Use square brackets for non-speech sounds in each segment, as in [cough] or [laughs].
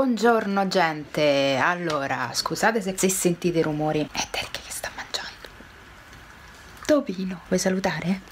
Buongiorno gente, allora scusate se, se sentite rumori, è Derek che sta mangiando. Topino, vuoi salutare?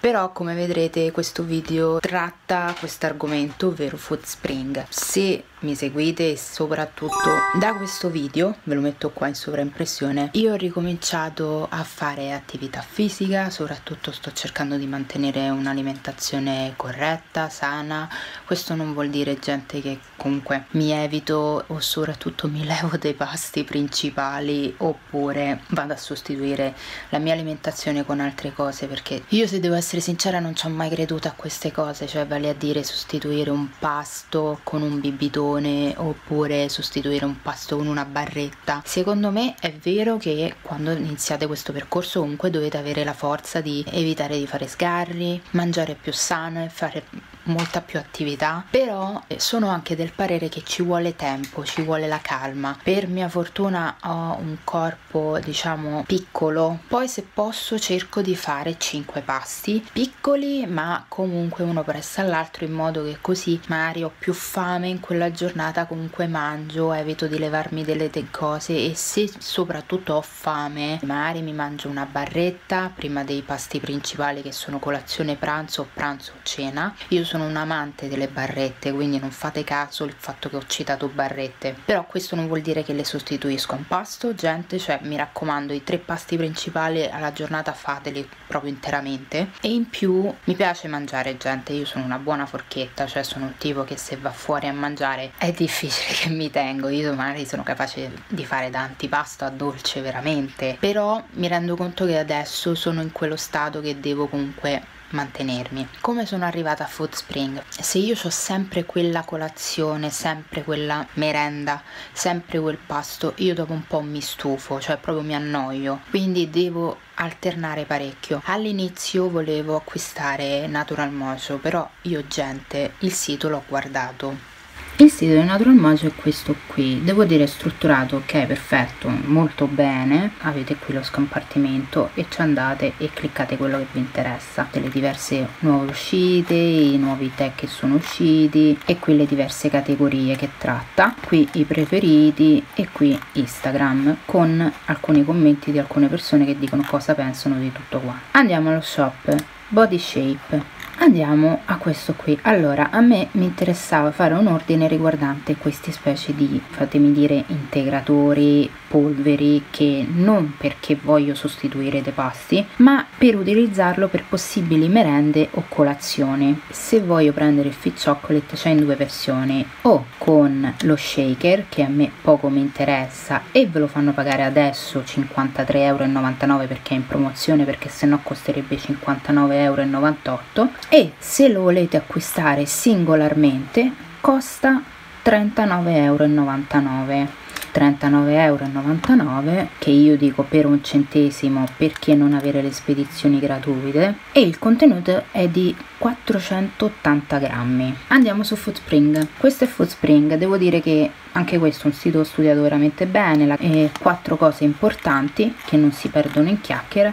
Però come vedrete questo video tratta questo argomento, ovvero food spring. Se mi seguite e soprattutto da questo video, ve lo metto qua in sovraimpressione, io ho ricominciato a fare attività fisica, soprattutto sto cercando di mantenere un'alimentazione corretta, sana, questo non vuol dire gente che comunque mi evito o soprattutto mi [laughs] levo dei pasti principali oppure vado a sostituire la mia alimentazione con altre cose perché io se devo essere sincera non ci ho mai creduto a queste cose, cioè vale a dire sostituire un pasto con un bibitone polmone oppure sostituire un pasto con una barretta. Secondo me è vero che quando iniziate questo percorso comunque dovete avere la forza di evitare di fare sgarri, mangiare più sano e fare molta più attività però eh, sono anche del parere che ci vuole tempo ci vuole la calma. Per mia fortuna ho un corpo diciamo piccolo. Poi se posso cerco di fare 5 pasti piccoli ma comunque uno presso all'altro in modo che così magari ho più fame in quella giornata. Comunque mangio evito di levarmi delle cose. E se soprattutto ho fame magari mi mangio una barretta prima dei pasti principali che sono colazione pranzo o pranzo cena. Io sono sono un amante delle barrette, quindi non fate caso il fatto che ho citato barrette. Però questo non vuol dire che le sostituisco a un pasto, gente, cioè mi raccomando, i tre pasti principali alla giornata fateli proprio interamente. E in più mi piace mangiare, gente, io sono una buona forchetta, cioè sono un tipo che se va fuori a mangiare è difficile [laughs] che mi tengo, io magari sono capace di fare da antipasto a dolce veramente, però mi rendo conto che adesso sono in quello stato che devo comunque mantenermi. Come sono arrivata a Food Spring? Se io ho sempre quella colazione, sempre quella merenda, sempre quel pasto, io dopo un po' mi stufo, cioè proprio mi annoio. Quindi devo alternare parecchio. All'inizio volevo acquistare Natural Mojo, però io gente il sito l'ho guardato il sito di Natural Mojo è questo qui, devo dire strutturato, ok, perfetto, molto bene, avete qui lo scompartimento e ci andate e cliccate quello che vi interessa, delle diverse nuove uscite, i nuovi tag che sono usciti e qui le diverse categorie che tratta, qui i preferiti e qui Instagram con alcuni commenti di alcune persone che dicono cosa pensano di tutto qua. Andiamo allo shop, body shape, andiamo a questo qui. Allora a me mi interessava fare un ordine riguardante queste specie di fatemi dire integratori polveri che non perché voglio sostituire dei pasti ma per utilizzarlo per possibili merende o colazioni. Se voglio prendere il fit chocolate c'è in due versioni. O con lo shaker che a me poco mi interessa e ve lo fanno pagare adesso 53,99 euro perché è in promozione perché sennò costerebbe 59,98 euro e se lo volete acquistare singolarmente costa 39,99 euro 39,99 euro che io dico per un centesimo perché non avere le spedizioni gratuite. E il contenuto è di 480 grammi. Andiamo su Foodspring questo è Foodspring devo dire che anche questo è un sito studiato veramente bene. La, e quattro cose importanti che non si perdono in chiacchiere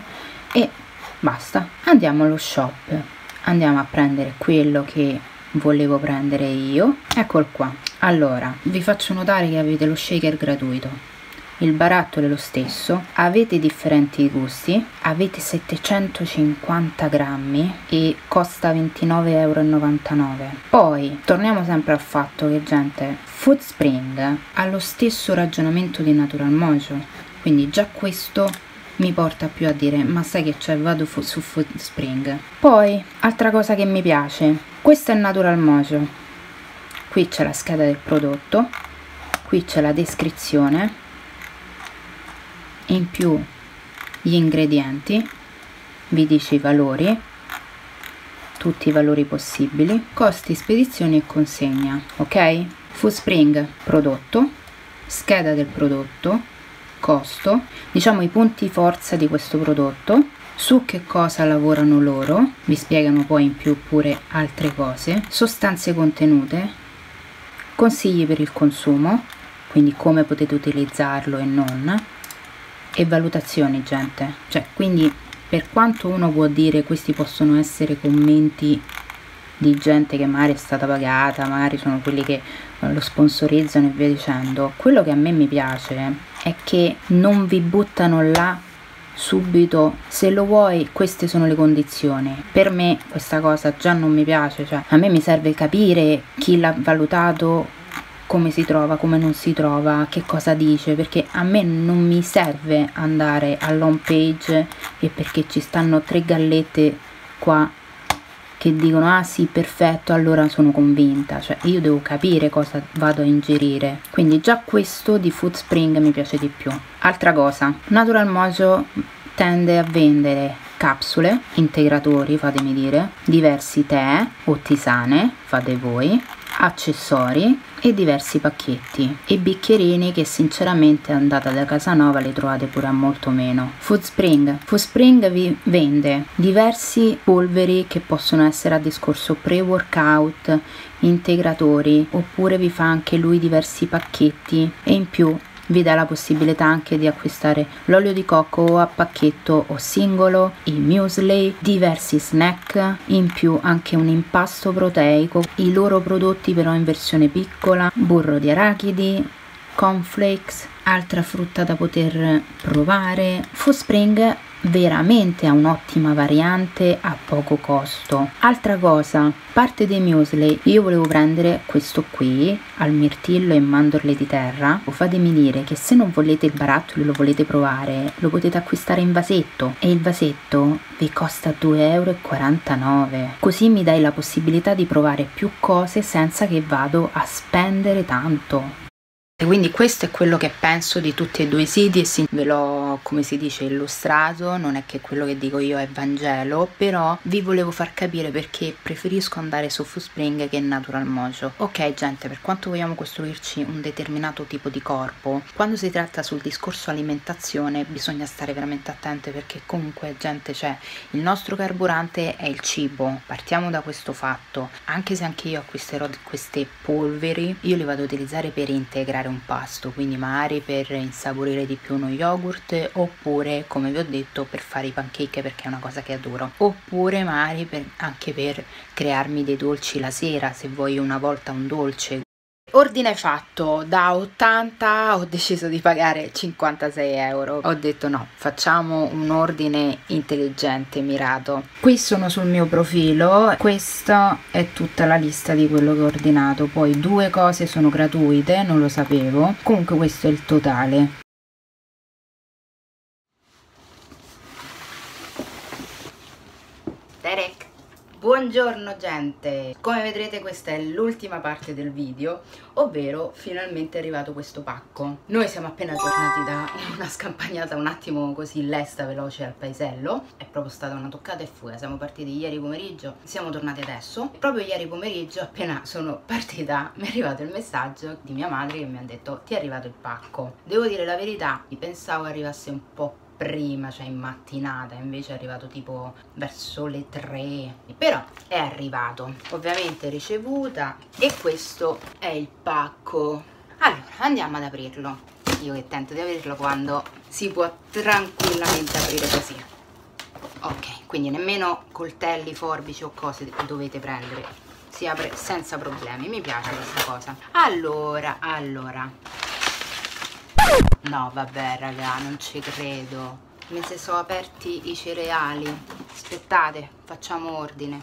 e basta. Andiamo allo shop andiamo a prendere quello che volevo prendere io. Eccolo qua. Allora vi faccio notare che avete lo shaker gratuito. Il barattolo è lo stesso. Avete differenti gusti. Avete 750 grammi e costa 29,99 euro poi torniamo sempre al fatto che gente Food Spring ha lo stesso ragionamento di Natural Mojo. Quindi già questo mi porta più a dire ma sai che c'è? Vado su Food Spring. Poi altra cosa che mi piace questo è Natural Mojo. Qui c'è la scheda del prodotto qui c'è la descrizione in più gli ingredienti vi dice i valori tutti i valori possibili costi spedizione e consegna ok? Food Spring prodotto scheda del prodotto costo, diciamo i punti forza di questo prodotto, su che cosa lavorano loro, vi spiegano poi in più pure altre cose, sostanze contenute, consigli per il consumo, quindi come potete utilizzarlo e non, e valutazioni gente, cioè quindi per quanto uno può dire questi possono essere commenti di gente che magari è stata pagata, magari sono quelli che lo sponsorizzano e via dicendo. Quello che a me mi piace è che non vi buttano là subito. Se lo vuoi queste sono le condizioni. Per me questa cosa già non mi piace cioè a me mi serve capire chi l'ha valutato come si trova, come non si trova, che cosa dice, perché a me non mi serve andare all'home page e perché ci stanno tre gallette qua che dicono ah sì perfetto allora sono convinta. Cioè io devo capire cosa vado a ingerire. Quindi già questo di Food Spring mi piace di più. Altra cosa Natural Mojo tende a vendere capsule integratori fatemi dire diversi tè o tisane fate voi accessori e diversi pacchetti e bicchierini che sinceramente andata da Casanova li trovate pure a molto meno. Food Spring. Food Spring vi vende diversi polveri che possono essere a discorso pre-workout, integratori oppure vi fa anche lui diversi pacchetti e in più vi dà la possibilità anche di acquistare l'olio di cocco a pacchetto o singolo, i muesli, diversi snack, in più anche un impasto proteico, i loro prodotti però in versione piccola, burro di arachidi, cornflakes, altra frutta da poter provare. Food Spring veramente ha un'ottima variante a poco costo. Altra cosa parte dei muesli io volevo prendere questo qui al mirtillo e mandorle di terra. Fatemi dire che se non volete il barattolo e lo volete provare lo potete acquistare in vasetto. E il vasetto vi costa 2,49 euro così mi dai la possibilità di provare più cose senza che vado a spendere tanto quindi questo è quello che penso di tutti e due i siti e sì, ve l'ho come si dice illustrato non è che quello che dico io è Vangelo però vi volevo far capire perché preferisco andare su Fuspring che Natural Mojo. Ok gente per quanto vogliamo costruirci un determinato tipo di corpo quando si tratta sul discorso alimentazione bisogna stare veramente attente perché comunque gente cioè il nostro carburante è il cibo. Partiamo da questo fatto. Anche se anche io acquisterò queste polveri io le vado a utilizzare per integrare un pasto, quindi magari per insaporire di più uno yogurt oppure come vi ho detto per fare i pancake perché è una cosa che adoro, oppure magari per, anche per crearmi dei dolci la sera se voglio una volta un dolce Ordine fatto, da 80 ho deciso di pagare 56 euro. Ho detto no, facciamo un ordine intelligente, mirato. Qui sono sul mio profilo, questa è tutta la lista di quello che ho ordinato. Poi due cose sono gratuite, non lo sapevo. Comunque questo è il totale. Derek. Buongiorno gente! Come vedrete questa è l'ultima parte del video, ovvero finalmente è arrivato questo pacco. Noi siamo appena tornati da una scampagnata un attimo così lesta, veloce al paesello, è proprio stata una toccata e fuga, siamo partiti ieri pomeriggio, siamo tornati adesso. Proprio ieri pomeriggio, appena sono partita, [laughs] mi è arrivato il messaggio di mia madre che mi ha detto ti è arrivato il pacco. Devo dire la verità, pensavo arrivasse un po' prima, cioè in mattinata, invece è arrivato tipo verso le 3, però è arrivato, ovviamente ricevuta e questo è il pacco. Allora, andiamo ad aprirlo. Io che tento di aprirlo quando si può tranquillamente aprire così. Ok, quindi nemmeno coltelli, forbici o cose dovete prendere. Si apre senza problemi, mi piace questa cosa. Allora, allora, No, vabbè, raga, non ci credo. Mentre sono aperti i cereali. Aspettate, facciamo ordine.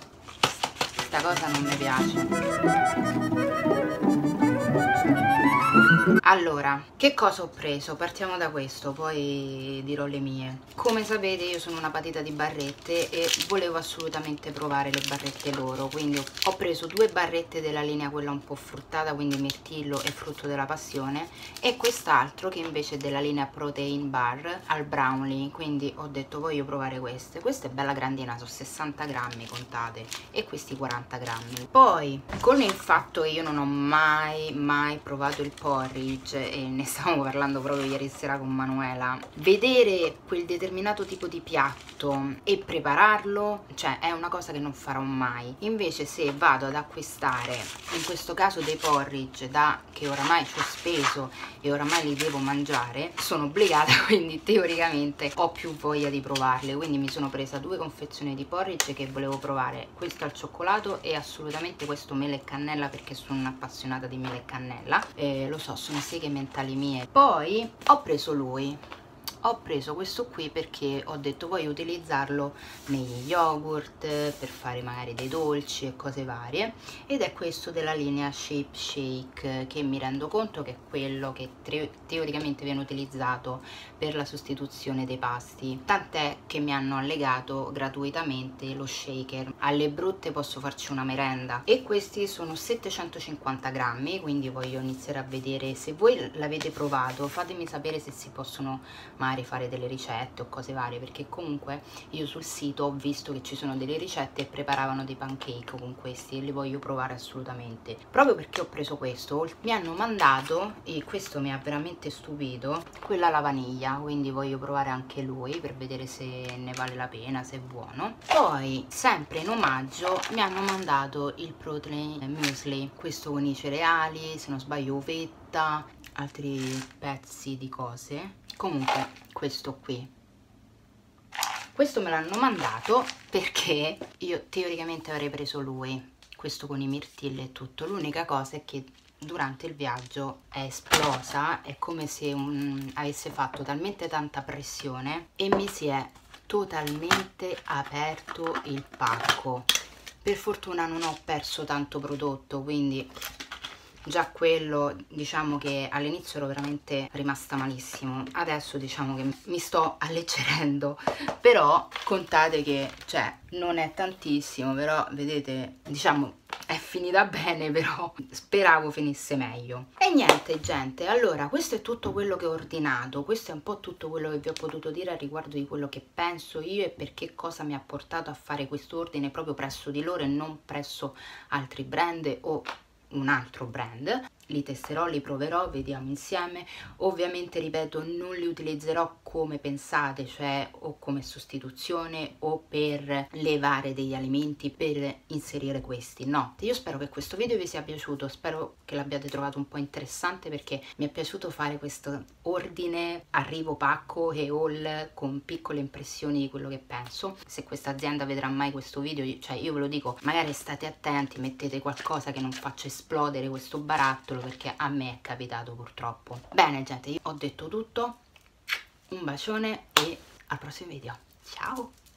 Questa cosa non mi piace. Allora, che cosa ho preso? Partiamo da questo, poi dirò le mie. Come sapete io sono una patita di barrette e volevo assolutamente provare le barrette loro, quindi ho preso due barrette della linea quella un po' fruttata, quindi mirtillo e frutto della passione, e quest'altro che invece è della linea protein bar al brownie, quindi ho detto voglio provare queste. Questa è bella grandina, sono 60 grammi contate, e questi 40 grammi. Poi, con il fatto che io non ho mai mai provato il porridge, porridge e ne stavamo parlando proprio ieri sera con Manuela. Vedere quel determinato tipo di piatto e prepararlo cioè è una cosa che non farò mai. Invece se vado ad acquistare in questo caso dei porridge da che oramai ci ho speso e oramai li devo mangiare sono obbligata [laughs] quindi teoricamente ho più voglia di provarle. Quindi mi sono presa due confezioni di porridge che volevo provare. Questo al cioccolato e assolutamente questo mele e cannella perché sono un'appassionata di mele e cannella. Eh, lo so sono seghe mentali mie. Poi ho preso lui ho preso questo qui perché ho detto voglio utilizzarlo negli yogurt per fare magari dei dolci e cose varie ed è questo della linea Shape Shake che mi rendo conto che è quello che teoricamente viene utilizzato per la sostituzione dei pasti. Tant'è che mi hanno allegato gratuitamente lo shaker. Alle brutte posso farci una merenda. E questi sono 750 grammi quindi voglio iniziare a vedere se voi l'avete provato. Fatemi sapere se si possono mangiare magari fare delle ricette o cose varie perché comunque io sul sito ho visto che ci sono delle ricette e preparavano dei pancake con questi e li voglio provare assolutamente. Proprio perché ho preso questo mi hanno mandato e questo mi ha veramente stupito quella alla vaniglia quindi voglio provare anche lui per vedere se ne vale la pena se è buono. Poi sempre in omaggio mi hanno mandato il protein muesli questo con i cereali se non sbaglio uvetta altri pezzi di cose comunque questo qui. Questo me l'hanno mandato perché io teoricamente avrei preso lui. Questo con i mirtilli e tutto. L'unica cosa è che durante il viaggio è esplosa è come se un, avesse fatto talmente tanta pressione e mi si è totalmente aperto il pacco. Per fortuna non ho perso tanto prodotto quindi già quello diciamo che all'inizio ero veramente rimasta malissimo. Adesso diciamo che mi sto [laughs] alleggerendo. Però contate che cioè non è tantissimo però vedete diciamo è finita bene [laughs] però speravo finisse meglio. E niente gente allora questo è tutto quello che ho ordinato. Questo è un po' tutto quello che vi ho potuto dire a riguardo di quello che penso io e perché cosa mi ha portato a fare quest'ordine proprio presso di loro e non presso altri brand o un altro brand li testerò, li proverò, vediamo insieme. Ovviamente, ripeto, non li utilizzerò come pensate, cioè o come sostituzione o per levare degli alimenti per inserire questi. No, io spero che questo video vi sia piaciuto, spero che l'abbiate trovato un po' interessante perché mi è piaciuto fare questo ordine arrivo pacco e haul con piccole impressioni di quello che penso. Se questa azienda vedrà mai questo video, cioè io ve lo dico, magari state attenti, mettete qualcosa che non faccia esplodere questo barattolo dirlo perché a me è capitato purtroppo. Bene gente, io ho detto tutto, un bacione e al prossimo video. Ciao!